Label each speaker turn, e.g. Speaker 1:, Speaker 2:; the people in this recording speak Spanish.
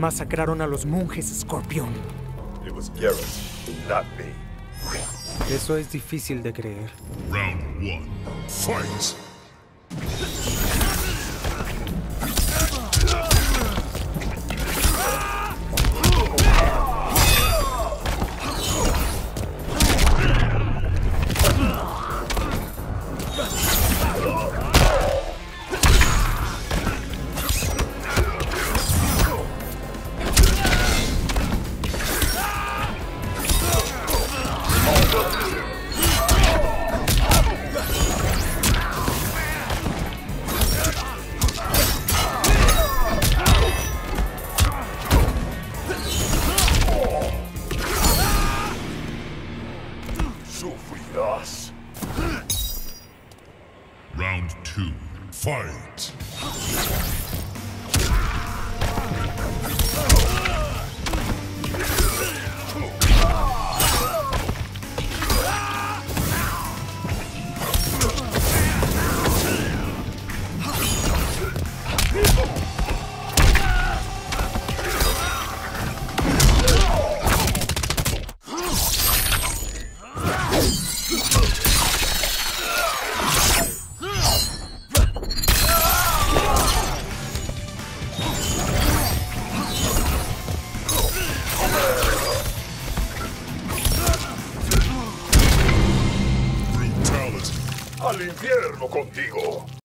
Speaker 1: Masacraron a los monjes Escorpión.
Speaker 2: It was Garrett, not me.
Speaker 1: Eso es difícil de creer.
Speaker 3: Round one. Fight!
Speaker 2: Sufrirás.
Speaker 3: Round two. Fight!
Speaker 2: Al infierno contigo.